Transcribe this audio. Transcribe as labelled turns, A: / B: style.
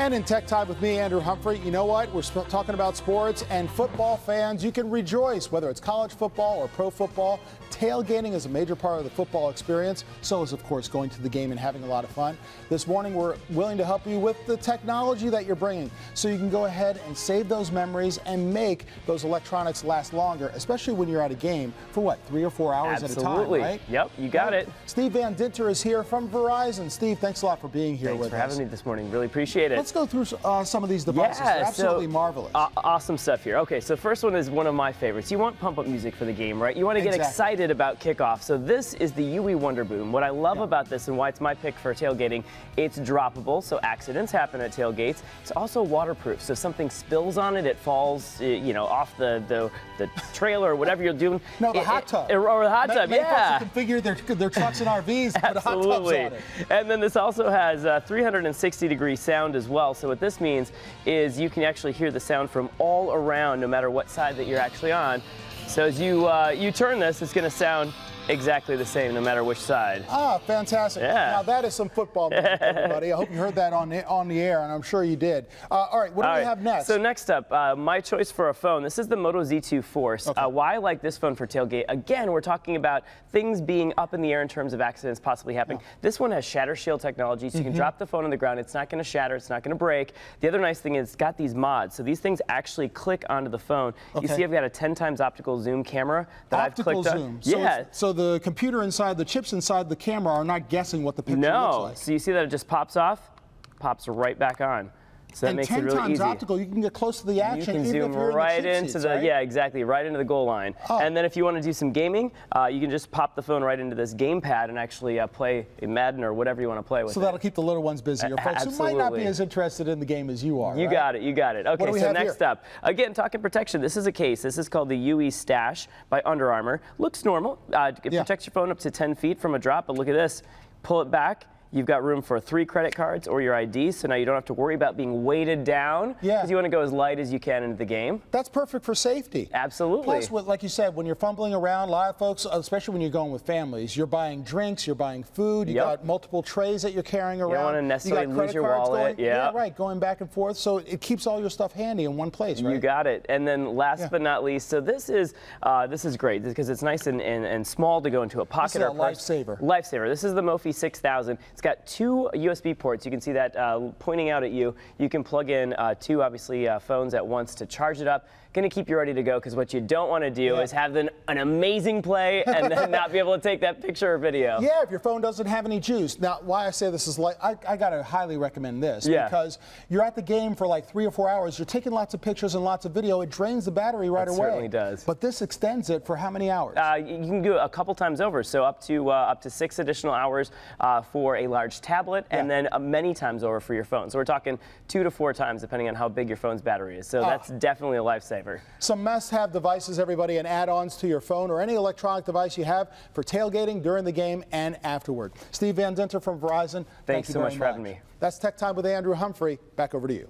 A: And in Tech Time with me, Andrew Humphrey, you know what? We're talking about sports and football fans. You can rejoice, whether it's college football or pro football. Tailgating is a major part of the football experience. So is, of course, going to the game and having a lot of fun. This morning, we're willing to help you with the technology that you're bringing so you can go ahead and save those memories and make those electronics last longer, especially when you're at a game for what, three or four hours
B: Absolutely.
A: at a time, right?
B: Yep, you got it.
A: Steve Van Dinter is here from Verizon. Steve, thanks a lot for being here
B: Thanks
A: with
B: for having me this morning. Really appreciate it.
A: Let's go through uh, some of these devices.
B: Yeah,
A: They're absolutely
B: so,
A: marvelous.
B: Uh, awesome stuff here. Okay, so first one is one of my favorites. You want pump up music for the game, right? You want to get
A: Exactly.
B: excited about kickoff. So this is the UE Wonderboom. What I love
A: Yeah.
B: about this and why it's my pick for tailgating, it's droppable, so accidents happen at tailgates. It's also waterproof, so if something spills on it, it falls, you know, off the the, the trailer or whatever you're doing.
A: no, the
B: It-
A: hot
B: it-
A: tub.
B: or the hot
A: Ma-
B: tub, yeah.
A: configure their, their trucks and RVs put hot tubs
B: Absolutely.
A: on it.
B: And then this also has uh, 360 degree sound as well. So what this means is you can actually hear the sound from all around, no matter what side that you're actually on. So as you uh, you turn this, it's going to sound exactly the same, no matter which side.
A: Ah, fantastic.
B: Yeah.
A: Now that is some football everybody. I hope you heard that on the, on the air, and I'm sure you did. Uh, all right, what do
B: All
A: we
B: right,
A: have next?
B: So next up, uh, my choice for a phone. This is the Moto Z2 Force.
A: Okay.
B: Uh, why I like this phone for tailgate? Again, we're talking about things being up in the air in terms of accidents possibly happening. This one has shatter shield technology, so you
A: Mm-hmm.
B: can drop the phone on the ground. It's not going to shatter. It's not going to break. The other nice thing is it's got these mods, so these things actually click onto the phone. You see, I've got a 10 times optical zoom camera that
A: Optical
B: I've clicked
A: zoom.
B: on.
A: So,
B: yeah.
A: so the computer inside, the chips inside the camera are not guessing what the picture
B: No.
A: looks like.
B: No, So you see that it just pops off, pops right back on. So that
A: and
B: makes
A: 10
B: it really
A: times
B: easy.
A: optical, you can get close to the action.
B: You can
A: even
B: zoom
A: if you're
B: right
A: in the
B: into
A: seats,
B: the
A: right?
B: yeah exactly right into the goal line.
A: Oh.
B: And then if you want to do some gaming, uh, you can just pop the phone right into this gamepad and actually uh, play a Madden or whatever you want to play with.
A: So
B: it.
A: that'll keep the little ones busy. Or
B: A-
A: folks who might not be as interested in the game as you are.
B: You
A: right?
B: got it. You got it. Okay, so next
A: here?
B: up, again, talking protection. This is a case. This is called the UE Stash by Under Armour. Looks normal. Uh, it
A: Yeah.
B: protects your phone up to 10 feet from a drop. But look at this. Pull it back. You've got room for three credit cards or your ID, so now you don't have to worry about being weighted down.
A: Yeah.
B: Because you want to go as light as you can into the game.
A: That's perfect for safety.
B: Absolutely.
A: Plus, with, like you said, when you're fumbling around, a lot of folks, especially when you're going with families, you're buying drinks, you're buying food, you
B: Yep.
A: got multiple trays that you're carrying around.
B: wanna necessarily
A: got
B: lose
A: credit
B: your
A: cards
B: wallet,
A: Going,
B: yeah.
A: right, going back and forth. So it keeps all your stuff handy in one place, right?
B: You got it. And then last
A: Yeah.
B: but not least, so this is uh, this is great because it's nice and, and, and small to go into a pocket this
A: is
B: or
A: a
B: purse.
A: lifesaver.
B: Lifesaver. This is the Mophie 6000. It's got two USB ports. You can see that uh, pointing out at you. You can plug in uh, two, obviously, uh, phones at once to charge it up. Going to keep you ready to go because what you don't want to do
A: Yeah.
B: is have an, an amazing play and then not be able to take that picture or video.
A: Yeah, if your phone doesn't have any juice. Now, why I say this is like, I, I got to highly recommend this
B: Yeah.
A: because you're at the game for like three or four hours. You're taking lots of pictures and lots of video. It drains the battery right
B: It
A: away.
B: certainly does.
A: But this extends it for how many hours?
B: Uh, you can do it a couple times over, so up to uh, up to six additional hours uh, for a large tablet, and then uh, many times over for your phone. So we're talking two to four times, depending on how big your phone's battery is. So that's definitely a lifesaver.
A: Some must-have devices, everybody, and add-ons to your phone or any electronic device you have for tailgating during the game and afterward. Steve Van Dinter from Verizon. thank
B: Thanks
A: you
B: so much for having me.
A: That's Tech Time with Andrew Humphrey. Back over to you.